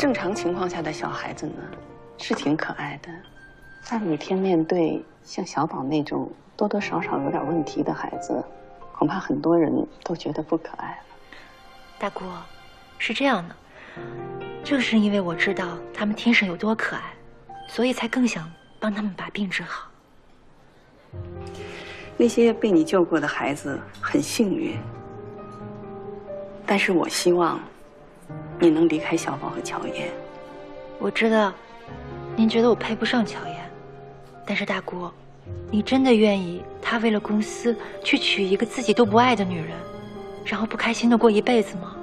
正常情况下的小孩子呢，是挺可爱的，但每天面对像小宝那种多多少少有点问题的孩子，恐怕很多人都觉得不可爱了。大姑，是这样的，正是因为我知道他们天生有多可爱，所以才更想帮他们把病治好。那些被你救过的孩子很幸运，但是我希望你能离开小宝和乔燕。我知道，您觉得我配不上乔燕，但是大姑，你真的愿意他为了公司去娶一个自己都不爱的女人？然后不开心的过一辈子吗？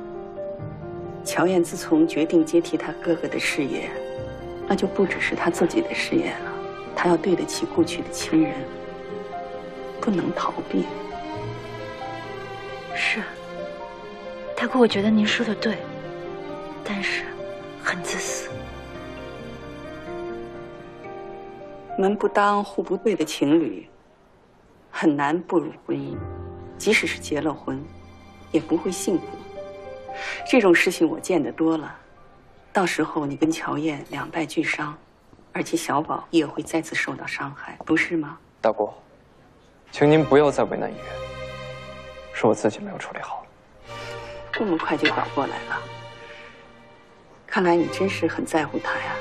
乔燕自从决定接替他哥哥的事业，那就不只是他自己的事业了。他要对得起过去的亲人，不能逃避。是，大姑，我觉得您说的对，但是很自私。门不当户不对的情侣，很难步入婚姻，即使是结了婚。也不会幸福。这种事情我见得多了，到时候你跟乔燕两败俱伤，而且小宝也会再次受到伤害，不是吗？大姑，请您不要再为难医院，是我自己没有处理好。这么快就缓过来了，看来你真是很在乎他呀。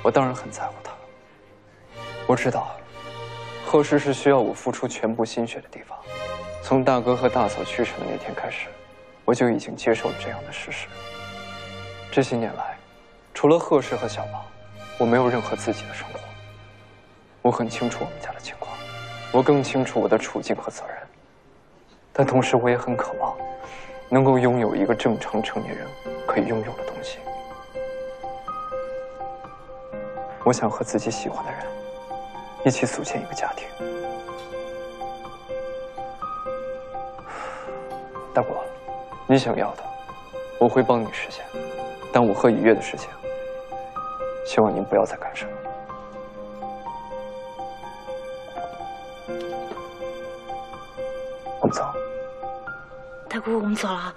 我当然很在乎他。我知道，贺氏是需要我付出全部心血的地方。从大哥和大嫂去世的那天开始，我就已经接受了这样的事实。这些年来，除了贺氏和小宝，我没有任何自己的生活。我很清楚我们家的情况，我更清楚我的处境和责任。但同时，我也很渴望，能够拥有一个正常成年人可以拥有的东西。我想和自己喜欢的人，一起组建一个家庭。大伯，你想要的，我会帮你实现。但我和雨月的事情，希望您不要再干涉。我们走。大姑，我们走了。